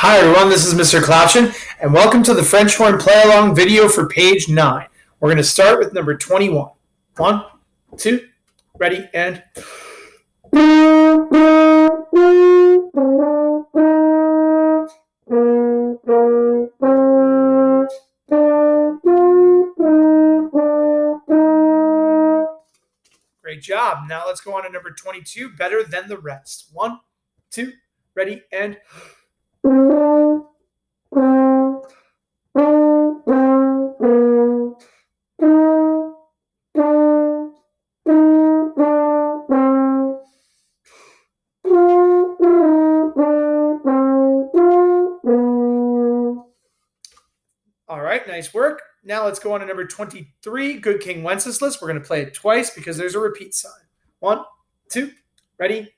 Hi everyone, this is Mr. Klopchin, and welcome to the French horn play along video for page 9. We're going to start with number 21. One, two, ready, and. Great job. Now let's go on to number 22, better than the rest. One, two, ready, and. All right, nice work. Now let's go on to number 23, Good King Wenceslas. We're going to play it twice because there's a repeat sign. One, two, ready.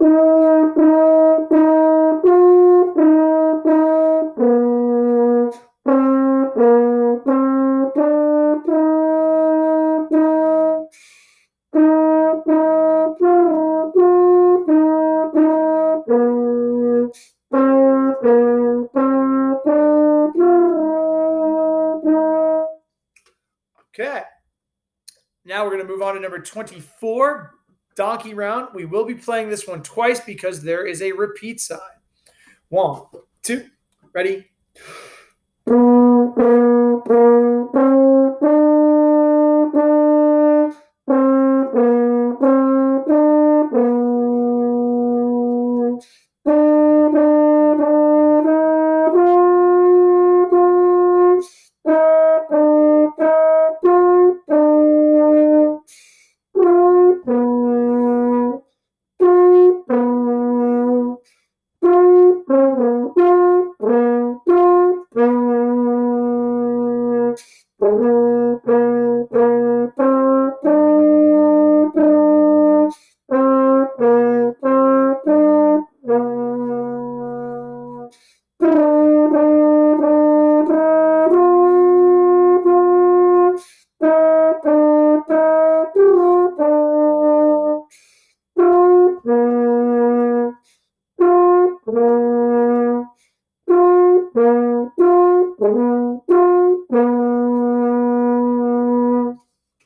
Now we're going to move on to number 24, Donkey Round. We will be playing this one twice because there is a repeat side. One, two, ready.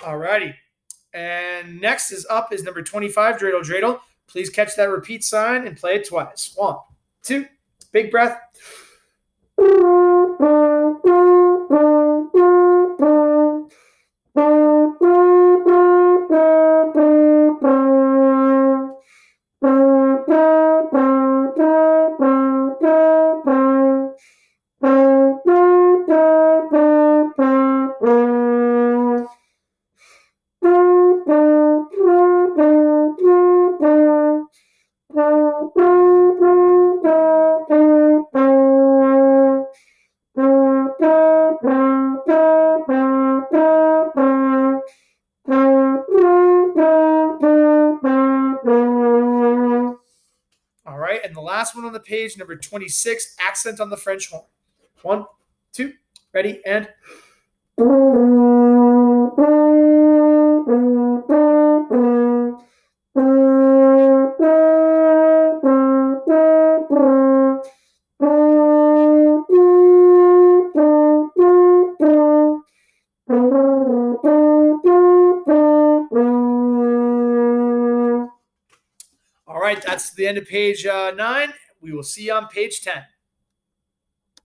Alrighty. And next is up is number 25, Dreidel Dreidel. Please catch that repeat sign and play it twice. One, two, big breath. Right, and the last one on the page, number 26, accent on the French horn. One, two, ready, and. All right, that's the end of page uh, nine. We will see you on page 10.